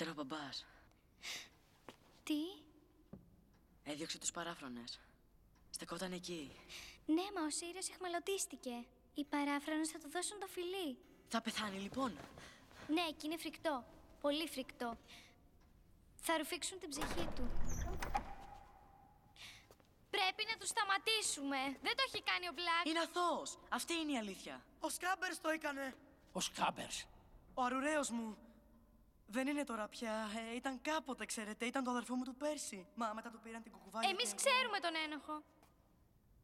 Ήταν ο μπαμπάς. Τι; Έδιωξε τους παράφρονες. Στεκόταν εκεί. Ναι, μα ο Σύριος εχμαλωτίστηκε. Οι παράφρονες θα του δώσουν το φιλί. Θα πεθάνει λοιπόν. Ναι, και είναι φρικτό. Πολύ φρικτό. Θα ρουφήξουν την ψυχή του. Πρέπει να τους σταματήσουμε. Δεν το έχει κάνει ο Μπλακ. Είναι αθώος. Αυτή είναι η αλήθεια. Ο Σκάμπερς το έκανε. Ο Σκάμπερς. Ο αρουραίος μου. Δεν είναι τώρα πια. Ε, ήταν κάποτε, ξέρετε. Ήταν το αδερφό μου του πέρσι. Μα μετά του πήραν την κουκουβάγια. Εμείς και- ξέρουμε τον ένοχο.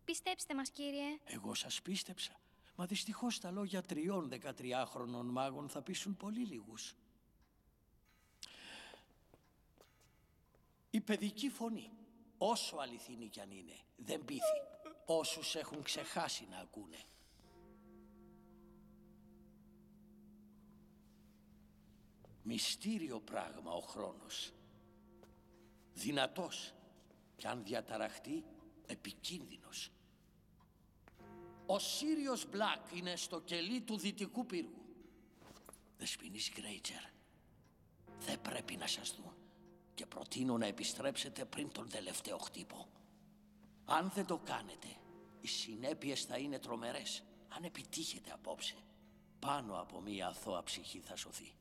Πιστέψτε μας, κύριε. Εγώ σας πίστεψα. Μα δυστυχώς τα λόγια τριών δεκατριάχρονων μάγων θα πείσουν πολύ λίγους. Η παιδική φωνή, όσο αληθινή κι αν είναι, δεν πείθει. Όσους έχουν ξεχάσει να ακούνε. Μυστήριο πράγμα ο χρόνος. Δυνατός κι αν διαταραχτεί επικίνδυνος. Ο Σύριος Μπλακ είναι στο κελί του δυτικού πύργου. Δεσποινής Γκρέιτζερ, δεν πρέπει να σας δουν και προτείνω να επιστρέψετε πριν τον τελευταίο χτύπο. Αν δεν το κάνετε, οι συνέπειες θα είναι τρομερές. Αν επιτύχετε απόψε, πάνω από μία αθώα ψυχή θα σωθεί.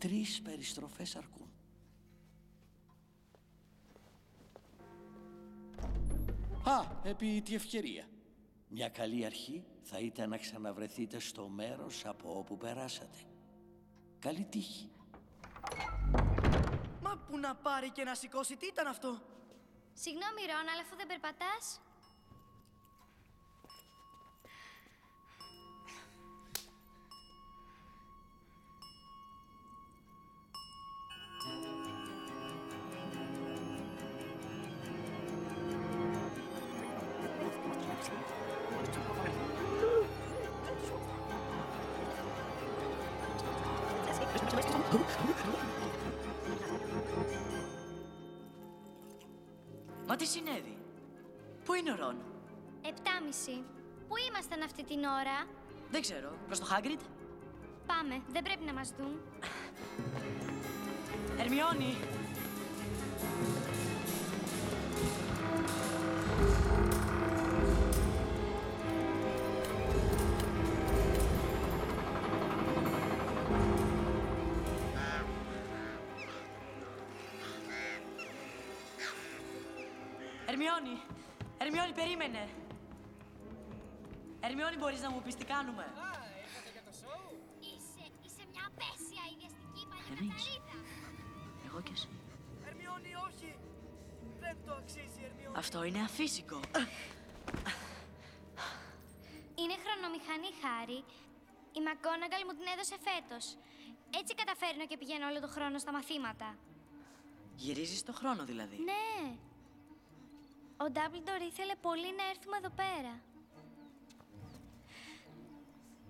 Τρεις περιστροφές αρκούν. Α, επί τη ευκαιρία. Μια καλή αρχή θα ήταν να ξαναβρεθείτε στο μέρος από όπου περάσατε. Καλή τύχη. Μα που να πάρει και να σηκώσει, τι ήταν αυτό; Συγγνώμη, Ρόν, αλλά αφού δεν περπατάς... Μα τι συνέβη; Πού είναι ο Ρον; Επτάμιση. Πού ήμασταν αυτή την ώρα; Δεν ξέρω. Προς το Χάγκριντ. Πάμε, δεν πρέπει να μας δουν. Ερμιόνι. Ερμιόνι. Ερμιόνι, περίμενε. Ερμιόνι, μπορείς να μου πεις τι κάνουμε; Είσαι, είσαι μια απέσια ιδιαστική Εμείς. παλιοκαθαρίδα. Εγώ και εσύ. Ερμιόνι, όχι. Δεν το αξίζει, Ερμιόνι. Αυτό είναι αφύσικο. Είναι χρονομηχανή, Χάρη. Η Μακόναγκαλ μου την έδωσε φέτος. Έτσι καταφέρνω και πηγαίνω όλο τον χρόνο στα μαθήματα. Γυρίζεις το χρόνο δηλαδή. Ναι. Ο Ντάμπλντορ ήθελε πολύ να έρθουμε εδώ πέρα.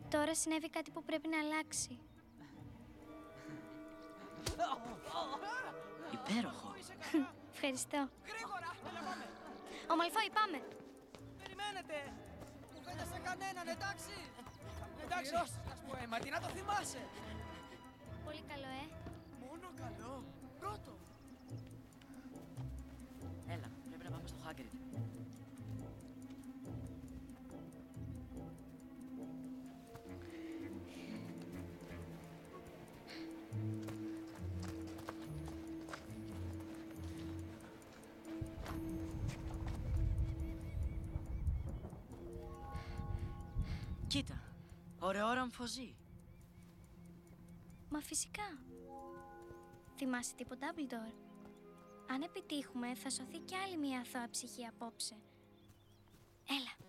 Τώρα συνέβη κάτι που πρέπει να αλλάξει. Υπέροχο. Ευχαριστώ. Γρήγορα, έλα πάμε. Ο Μαλφόη, πάμε. Περιμένετε. Κουβέντα σε κανέναν, εντάξει. Εντάξει. Ας πω αίμα, τι να το θυμάσαι. Πολύ καλό, ε. Μόνο καλό. Πρώτο. Κοίτα, ωραίο ραμφοζή. Μα φυσικά. Θυμάσαι τίποτα, Ντάμπλντορ; Αν επιτύχουμε, θα σωθεί κι άλλη μια αθώα ψυχή απόψε. Έλα.